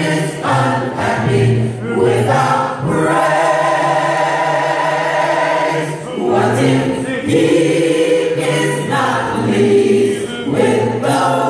is unhappy without praise? What if he is not pleased with the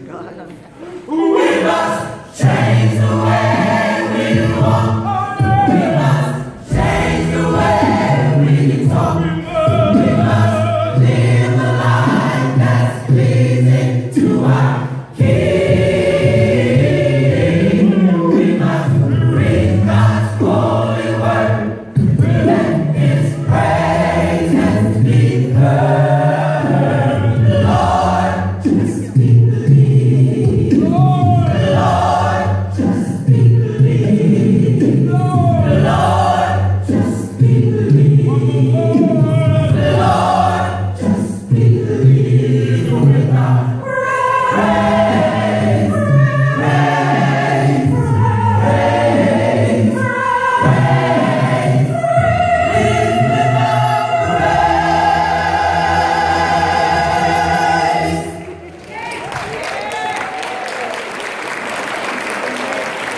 God. We must change the way.